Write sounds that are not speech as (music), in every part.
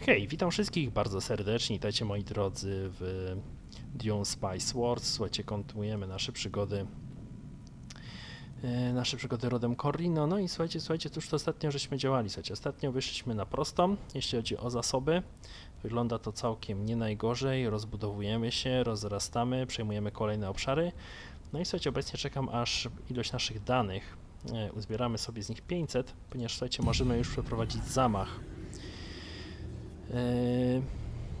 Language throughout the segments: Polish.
Hej, witam wszystkich bardzo serdecznie. Witajcie moi drodzy w Dune Spice Wars. Słuchajcie, kontynuujemy nasze przygody. e, Nasze przygody rodem Corrino. No i słuchajcie, słuchajcie, cóż to ostatnio żeśmy działali. Słuchajcie, ostatnio wyszliśmy na prostą, jeśli chodzi o zasoby. Wygląda to całkiem nie najgorzej. Rozbudowujemy się, rozrastamy, przejmujemy kolejne obszary. No i słuchajcie, obecnie czekam aż ilość naszych danych e, uzbieramy sobie z nich 500, ponieważ słuchajcie, możemy już przeprowadzić zamach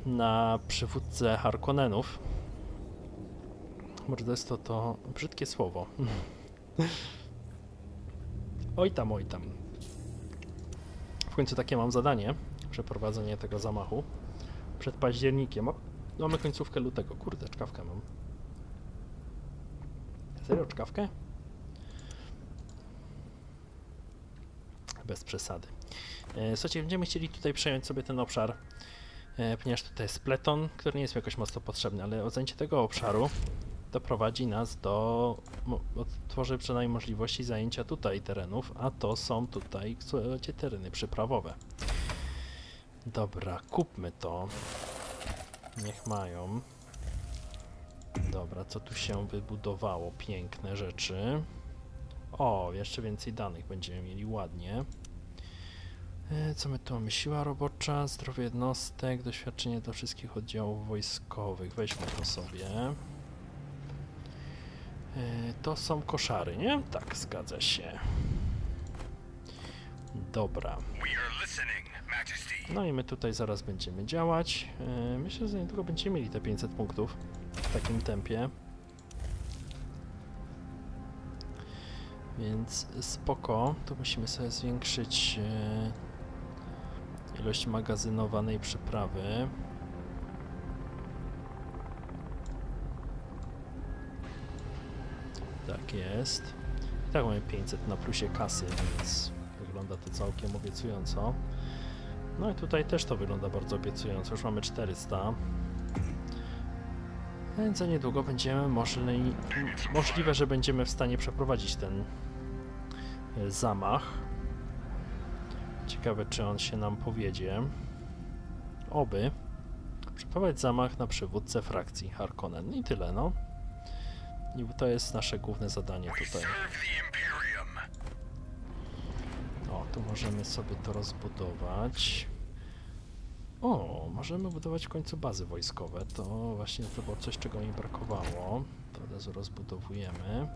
na przywódcę Harkonnenów. Mordesto to brzydkie słowo. (laughs) oj tam, oj tam. W końcu takie mam zadanie, przeprowadzenie tego zamachu przed październikiem. Mamy końcówkę lutego, kurde, czkawkę mam. Serio, czkawkę? Bez przesady. E, Słuchajcie, będziemy chcieli tutaj przejąć sobie ten obszar, e, ponieważ tutaj jest pleton, który nie jest jakoś mocno potrzebny, ale zajęcie tego obszaru doprowadzi nas do, otworzy przynajmniej możliwości zajęcia tutaj terenów, a to są tutaj, słuchajcie, tereny przyprawowe. Dobra, kupmy to. Niech mają. Dobra, co tu się wybudowało? Piękne rzeczy. O, jeszcze więcej danych będziemy mieli ładnie. E, Co my tu mamy? Siła robocza, zdrowie jednostek, doświadczenie do wszystkich oddziałów wojskowych. Weźmy to sobie. E, To są koszary, nie? Tak, zgadza się. Dobra. No i my tutaj zaraz będziemy działać. E, Myślę, że niedługo będziemy mieli te 500 punktów w takim tempie. Więc spoko. Tu musimy sobie zwiększyć e, ilość magazynowanej przyprawy. Tak jest. I tak mamy 500 na plusie kasy, więc wygląda to całkiem obiecująco. No i tutaj też to wygląda bardzo obiecująco. Już mamy 400. Więc za niedługo będziemy możli, możliwe, że będziemy w stanie przeprowadzić ten zamach. Ciekawe, czy on się nam powiedzie. Oby. Przeprowadzić zamach na przywódcę frakcji Harkonnen. I tyle, no. I to jest nasze główne zadanie tutaj. O, tu możemy sobie to rozbudować. O, możemy budować w końcu bazy wojskowe. To właśnie to było coś, czego mi brakowało. To od razu rozbudowujemy.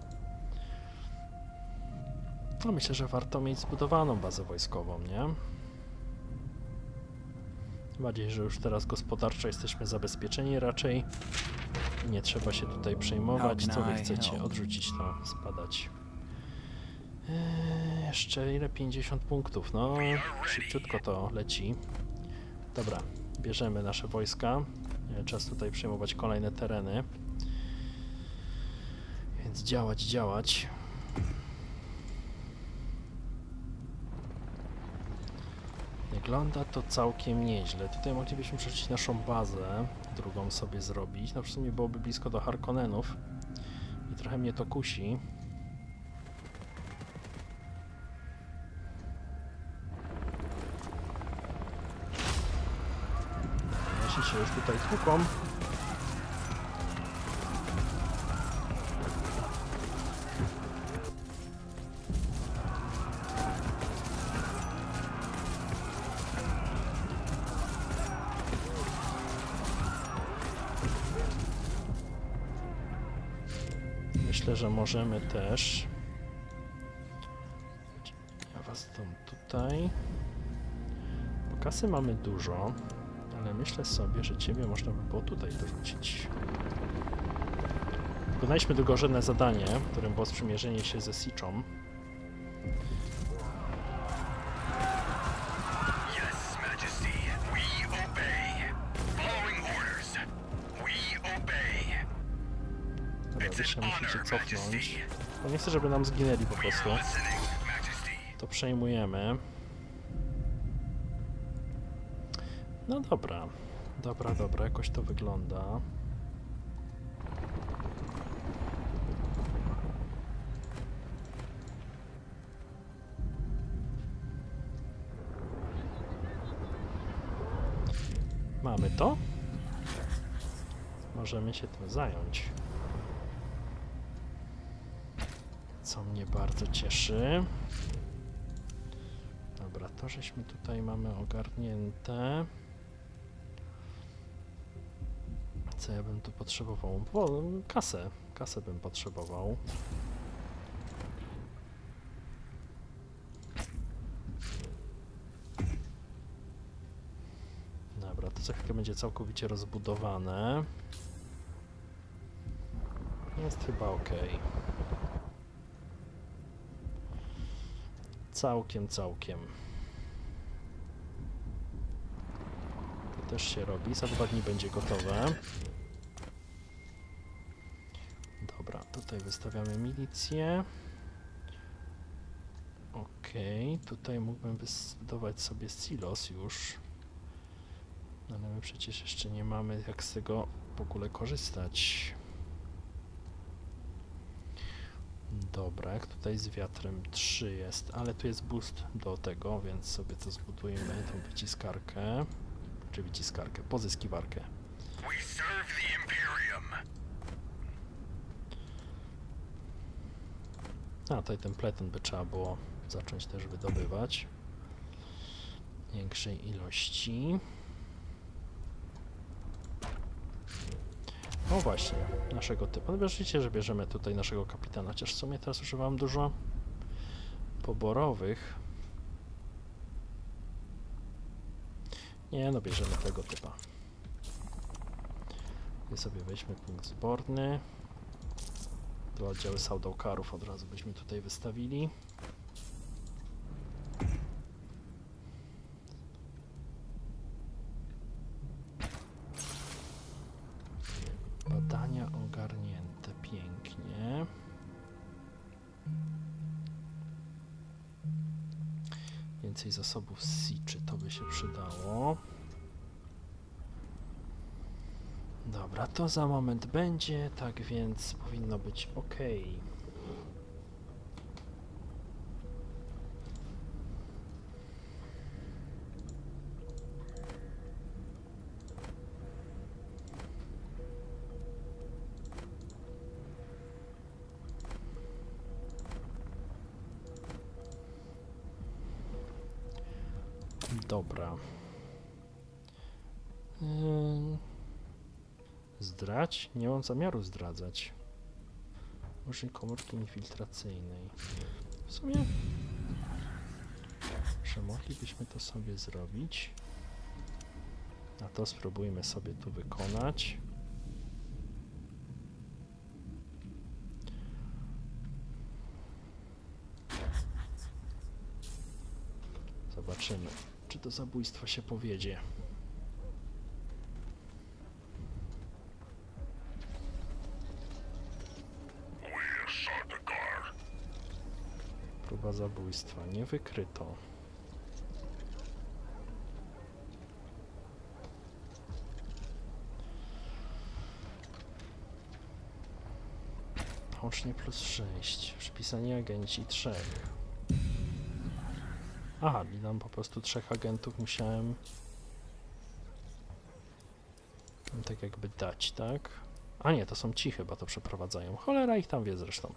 No, myślę, że warto mieć zbudowaną bazę wojskową, nie? Bardziej, że już teraz gospodarczo jesteśmy zabezpieczeni raczej. Nie trzeba się tutaj przejmować. Co wy chcecie? Odrzucić to, spadać. Eee, jeszcze ile? 50 punktów. No, szybciutko to leci. Dobra, bierzemy nasze wojska. Czas tutaj przejmować kolejne tereny. Więc działać, działać. Wygląda to całkiem nieźle. Tutaj moglibyśmy przerzucić naszą bazę, drugą sobie zrobić. No w sumie byłoby blisko do Harkonnenów. I trochę mnie to kusi. Nasi się już tutaj tłuką. Że możemy też. Ja was tam tutaj. Bo kasy mamy dużo, ale myślę sobie, że ciebie można by było tutaj dorzucić. Wykonaliśmy drugorzędne zadanie, którym było sprzymierzenie się ze Siczą. Cofnąć. Bo nie chcę, żeby nam zginęli po prostu. To przejmujemy. No dobra. Dobra, dobra, jakoś to wygląda. Mamy to? Możemy się tym zająć. Co mnie bardzo cieszy. Dobra, to żeśmy tutaj mamy ogarnięte. Co ja bym tu potrzebował? O, kasę. Kasę bym potrzebował. Dobra, to za chwilkę będzie całkowicie rozbudowane. Jest chyba ok. Całkiem, całkiem. To też się robi. Za dwa dni będzie gotowe. Dobra, tutaj wystawiamy milicję. Okej, tutaj mógłbym wybudować sobie silos już. No Ale my przecież jeszcze nie mamy jak z tego w ogóle korzystać. Dobra, jak tutaj z wiatrem 3 jest, ale tu jest boost do tego, więc sobie to zbudujemy, tą wyciskarkę, czy wyciskarkę, pozyskiwarkę. We serve the Imperium. A, tutaj ten pleton by trzeba było zacząć też wydobywać. Większej ilości. O właśnie, naszego typu. No wierzycie, że bierzemy tutaj naszego kapitana, chociaż w sumie teraz używam dużo poborowych. Nie, no bierzemy tego typa. I sobie weźmy punkt zborny. Dwa oddziały Saudaukarów od razu byśmy tutaj wystawili. Zasobów Siczy to by się przydało. Dobra, to za moment będzie, tak więc powinno być ok. Dobra. Ym... Zdrać? Nie mam zamiaru zdradzać. Użyj komórki infiltracyjnej. W sumie... Że moglibyśmy to sobie zrobić. A to spróbujmy sobie tu wykonać. Zobaczymy, czy to zabójstwo się powiedzie. Próba zabójstwa. Nie wykryto. Łącznie plus 6. Przypisani agenci 3. Aha, nam po prostu trzech agentów musiałem tak jakby dać, tak? A nie, to są ci chyba to przeprowadzają. Cholera ich tam wie zresztą.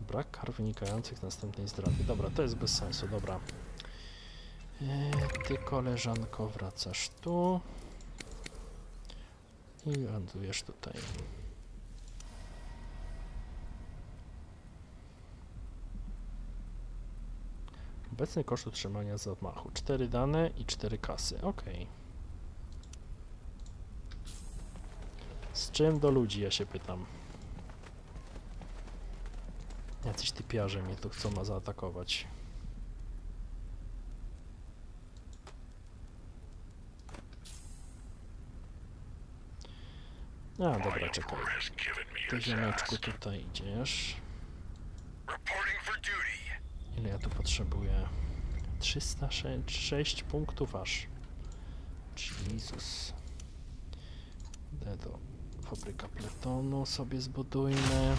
Brak kar wynikających z następnej zdrady. Dobra, to jest bez sensu, dobra. Eee, ty koleżanko wracasz tu. I lądujesz tutaj. Obecny koszt utrzymania zamachu. 4 dane i 4 kasy. Ok. Z czym do ludzi, ja się pytam. Jacyś typiarze mnie tu chcą zaatakować. A, dobra, czekaj. Ty ziomeczku tutaj idziesz. Ile ja tu potrzebuję? 306 punktów aż. Jezus. Te to fabryka Pletonu sobie zbudujmy.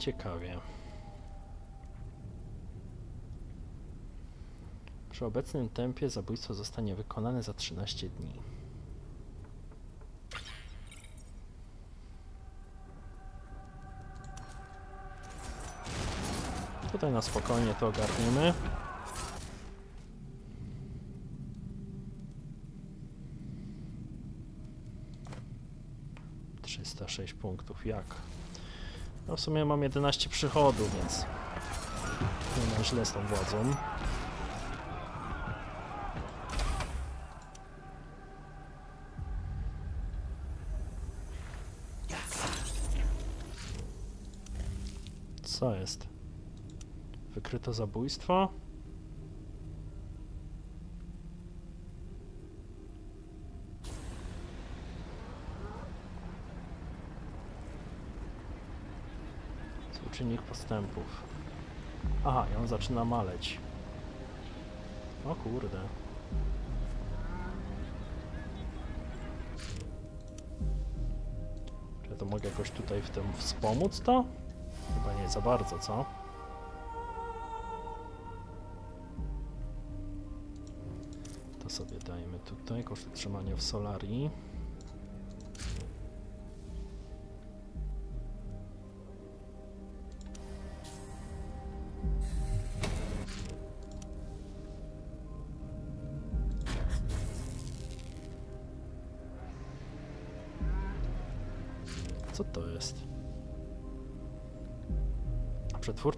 Ciekawie. Przy obecnym tempie zabójstwo zostanie wykonane za 13 dni. Tutaj na spokojnie to ogarniemy. Trzysta sześć punktów, jak? No w sumie mam 11 przychodów, więc nie ma źle z tą władzą. Co jest? Wykryto zabójstwo? Współczynnik postępów. Aha, i on zaczyna maleć. O kurde. Czy ja to mogę jakoś tutaj w tym wspomóc to? Chyba nie za bardzo, co? To sobie dajmy tutaj, koszt utrzymania w Solarii.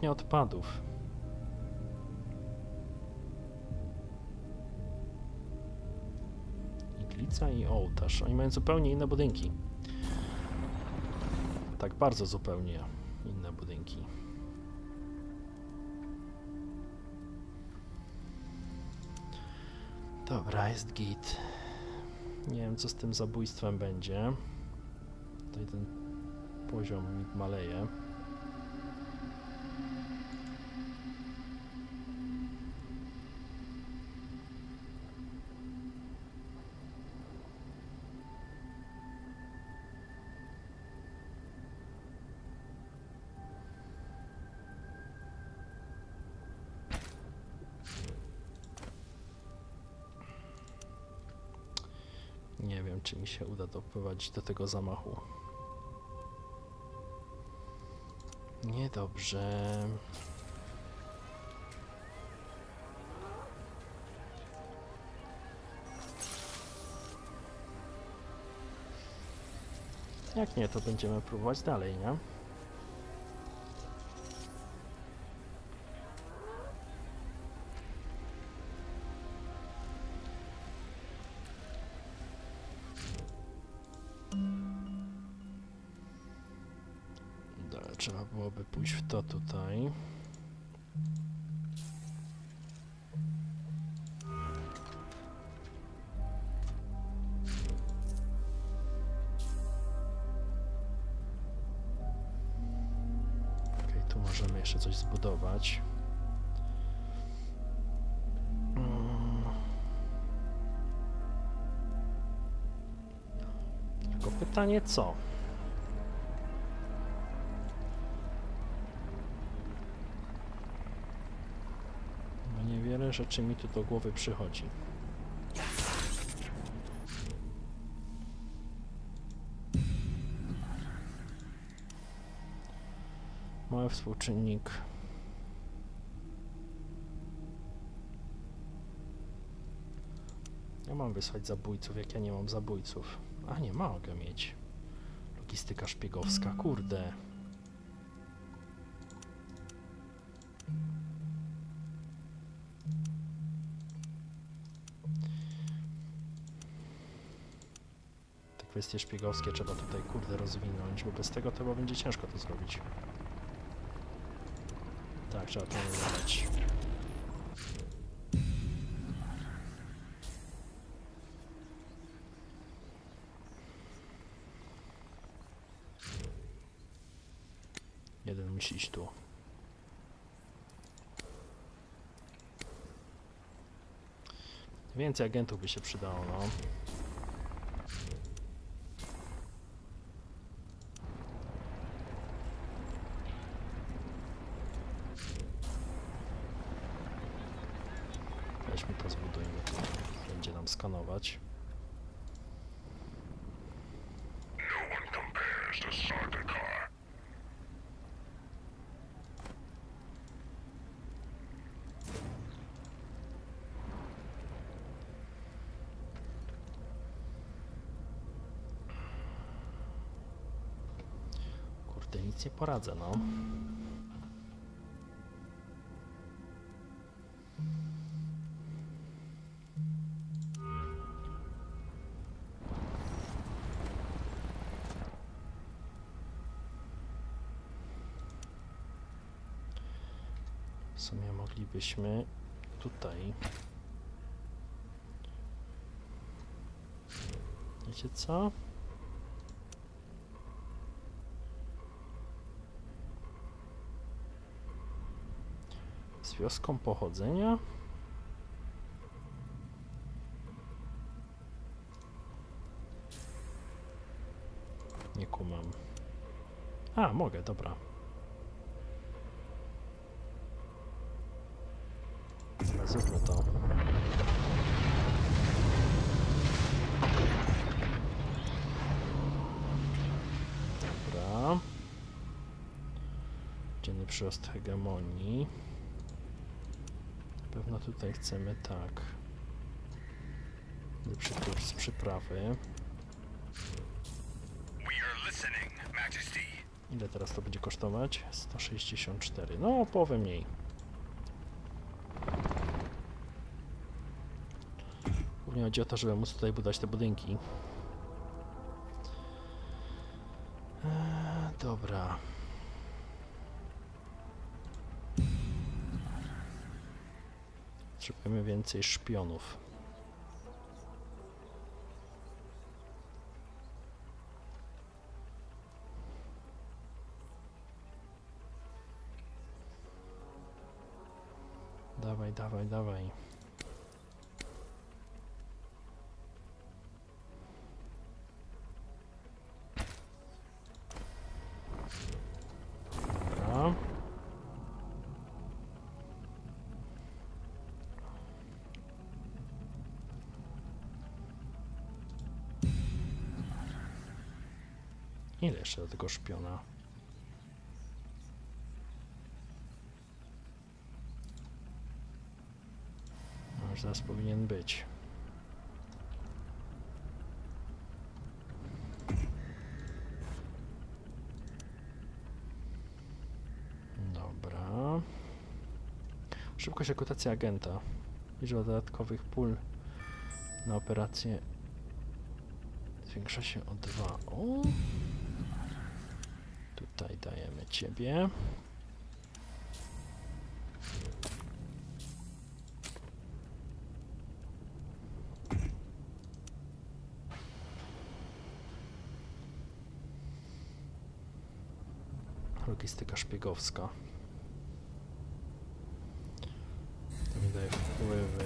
Przetwórnia odpadów. Iglica i ołtarz. Oni mają zupełnie inne budynki. Tak bardzo zupełnie inne budynki. Dobra, jest git. Nie wiem, co z tym zabójstwem będzie. Tutaj ten poziom maleje. Się uda doprowadzić do tego zamachu. Niedobrze. Jak nie, to będziemy próbować dalej, nie? To tutaj. Okej, tu możemy jeszcze coś zbudować. Mm. Tylko pytanie co? Rzeczy mi tu do głowy przychodzi. Mały współczynnik. Ja mam wysłać zabójców, jak ja nie mam zabójców. A nie mogę mieć. Logistyka szpiegowska, kurde. kwestie szpiegowskie trzeba tutaj, kurde, rozwinąć, bo bez tego to będzie ciężko to zrobić. Tak, trzeba to robić. Jeden musi iść tu. Więcej agentów by się przydało, no. Poradzę, no. W sumie moglibyśmy tutaj. Wiecie co? Wioską pochodzenia? Nie kumam. A, mogę, dobra. Zróbmy to. Dobra. Dzienny przyrost hegemonii. Pewno tutaj chcemy tak. Lepszy kurs przyprawy. Ile teraz to będzie kosztować? 164. No, połowę mniej. Głównie chodzi o to, żeby móc tutaj budować te budynki. Eee, dobra. Potrzebujemy więcej szpionów. Dawaj, dawaj, dawaj. Ile jeszcze do tego szpiona? No, już zaraz powinien być. Dobra. Szybkość rekrutacji agenta. Liczba dodatkowych pól na operację zwiększa się o 2. O. Tutaj dajemy ciebie. Logistyka szpiegowska. To mi daje wpływy.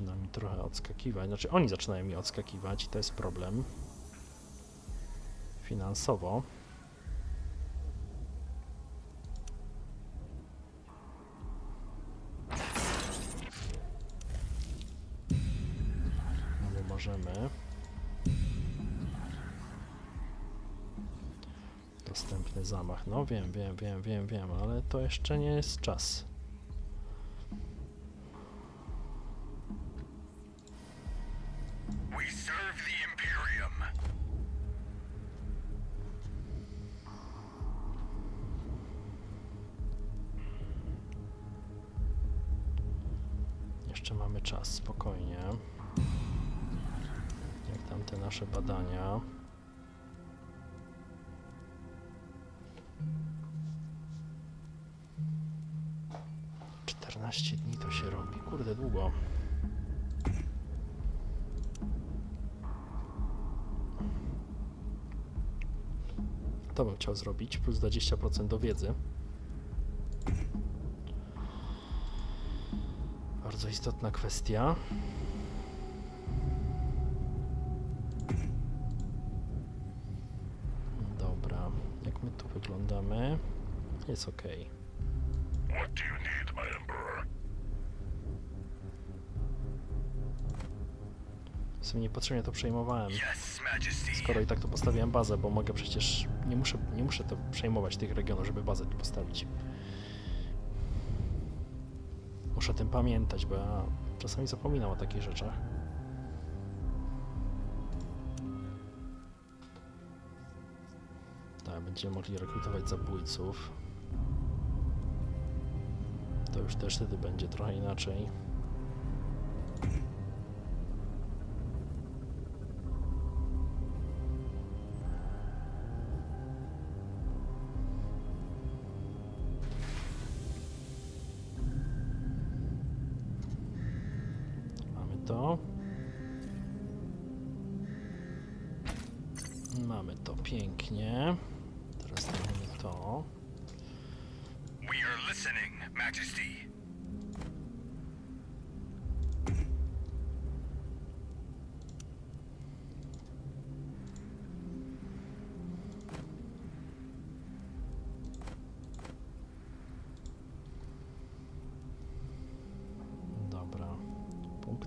Zaczyna mi trochę odskakiwać. Znaczy oni zaczynają mi odskakiwać i to jest problem. Finansowo. No możemy. Dostępny zamach. No wiem, wiem, wiem, wiem, wiem, ale to jeszcze nie jest czas. Spokojnie. Jak tam te nasze badania? 14 dni to się robi. Kurde, długo. To bym chciał zrobić, plus 20% do wiedzy. Bardzo istotna kwestia. Dobra, jak my tu wyglądamy? Jest ok. What do you need, my Emperor? W sumie niepotrzebnie to przejmowałem. Skoro i tak to postawiłem bazę, bo mogę przecież... Nie muszę, nie muszę to przejmować tych regionów, żeby bazę tu postawić. Muszę o tym pamiętać, bo ja czasami zapominam o takich rzeczach. Tak, będziemy mogli rekrutować zabójców. To już też wtedy będzie trochę inaczej.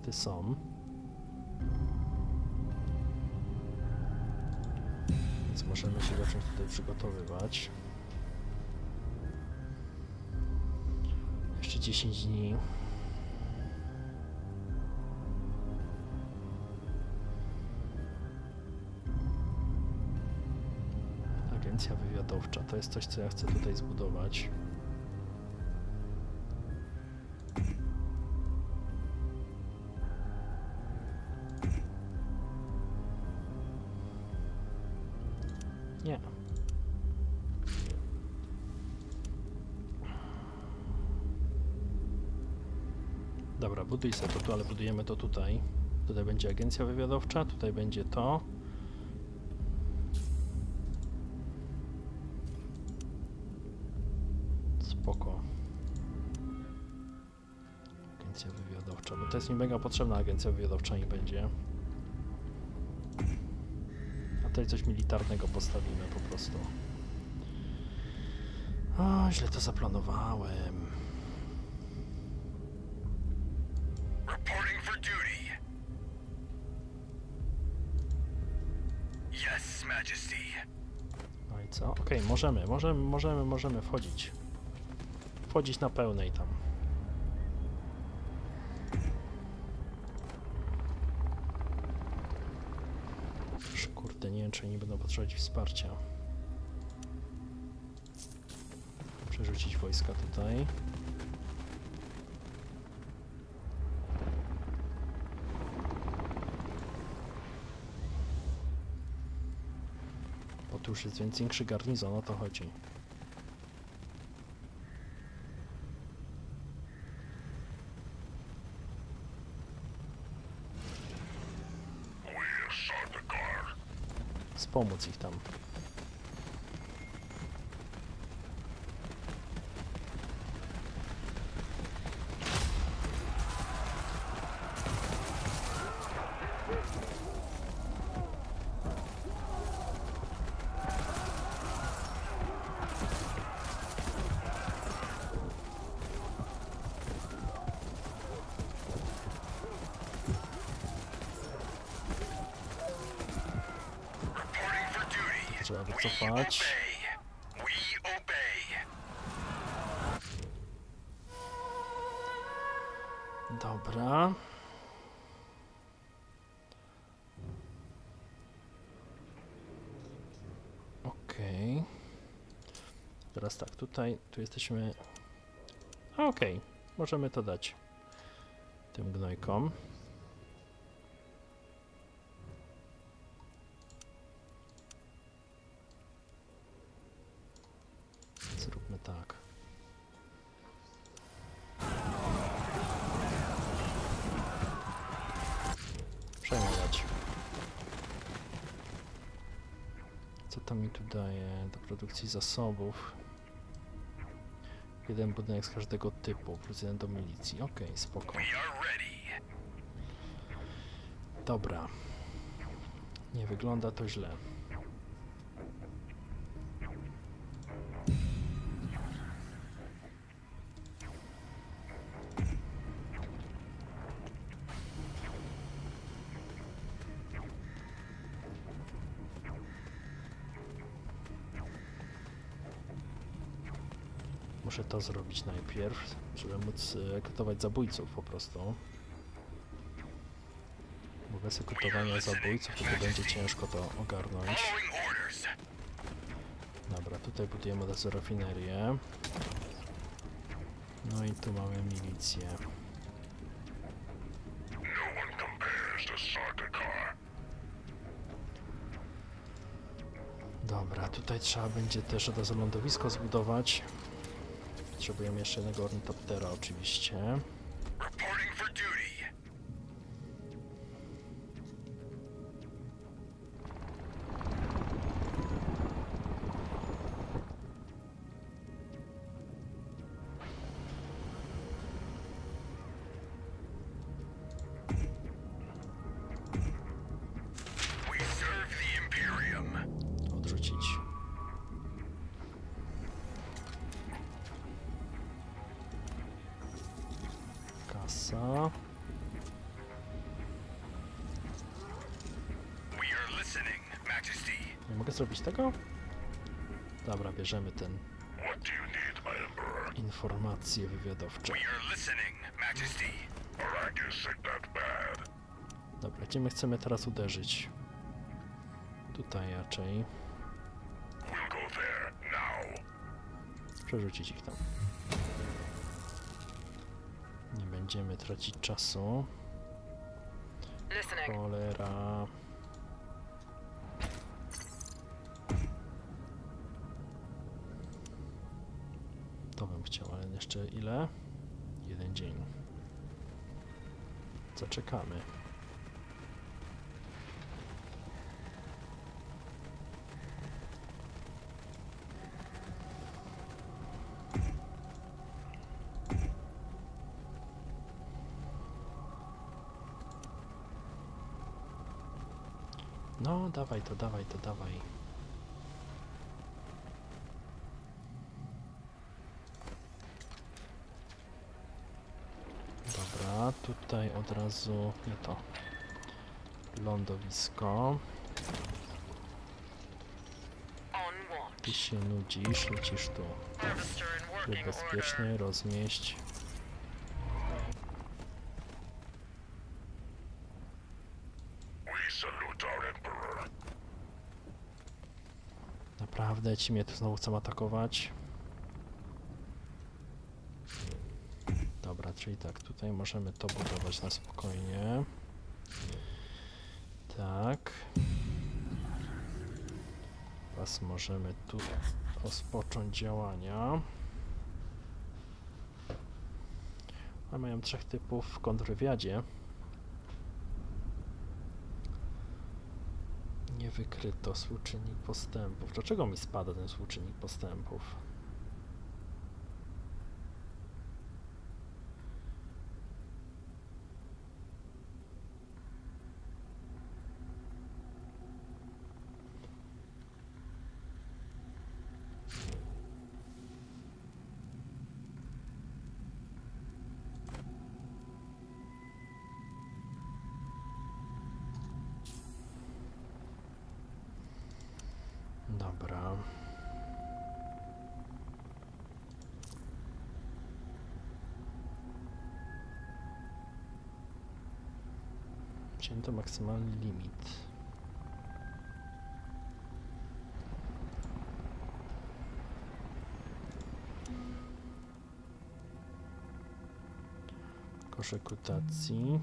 Punkty są. Więc możemy się zacząć tutaj przygotowywać. Jeszcze 10 dni. Agencja wywiadowcza to jest coś, co ja chcę tutaj zbudować. Budujemy to tutaj. Tutaj będzie agencja wywiadowcza, tutaj będzie to. Spoko. Agencja wywiadowcza, bo to jest mi mega potrzebna agencja wywiadowcza i będzie. A tutaj coś militarnego postawimy po prostu. O, źle to zaplanowałem. Możemy, możemy, możemy, możemy wchodzić. Wchodzić na pełnej tam. Kurde, nie wiem, czy nie będą potrzebować wsparcia. Przerzucić wojska tutaj. Bo tu już jest większy garnizon, o to chodzi. Wspomóc ich tam. Obey. Dobra. Okej. Teraz tak, tutaj, tu jesteśmy... Okej, możemy to dać tym gnojkom. Zasobów? Jeden budynek z każdego typu, plus jeden do milicji. Okej, spoko. Are ready. Dobra. Nie wygląda to źle. Muszę to zrobić najpierw, żeby móc e, rekrutować zabójców po prostu. Bo bez rekrutowania zabójców to, będzie ciężko to ogarnąć. Dobra, tutaj budujemy od rafinerię. No i tu mamy milicję. Dobra, tutaj trzeba będzie też od razu lądowisko zbudować. Potrzebujemy jeszcze jednego ornitoptera oczywiście. Zrobić tego? Dobra, bierzemy ten informacje wywiadowcze. Dobra, gdzie my chcemy teraz uderzyć? Tutaj raczej. Przerzucić ich tam. Nie będziemy tracić czasu. Cholera. To bym chciał, ale jeszcze ile? Jeden dzień. Zaczekamy. No, dawaj to, dawaj to, dawaj. Dobra, tutaj od razu, nie to, lądowisko. Ty się nudzisz, lecisz tu. Żeby bezpiecznie rozmieść. Naprawdę ci mnie tu znowu chcą atakować? Dobra, czyli tak, tutaj możemy to budować na spokojnie. Tak. Teraz możemy tu rozpocząć działania. A mają trzech typów w kontrwywiadzie. Nie wykryto współczynnik postępów. Dlaczego mi spada ten współczynnik postępów? Dobra. Wzięto maksymalny limit. Kosz rekrutacji.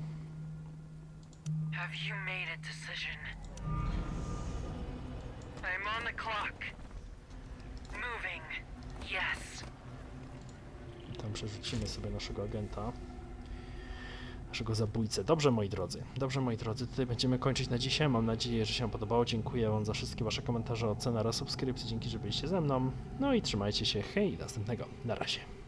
Have you made a decision? I'm on the clock. Moving. Yes. Tam przerzucimy sobie naszego agenta. Naszego zabójcę. Dobrze, moi drodzy, dobrze, moi drodzy, tutaj będziemy kończyć na dzisiaj. Mam nadzieję, że się podobało. Dziękuję Wam za wszystkie Wasze komentarze, ocena oraz subskrypcje. Dzięki, że byliście ze mną. No i trzymajcie się. Hej, następnego. Na razie.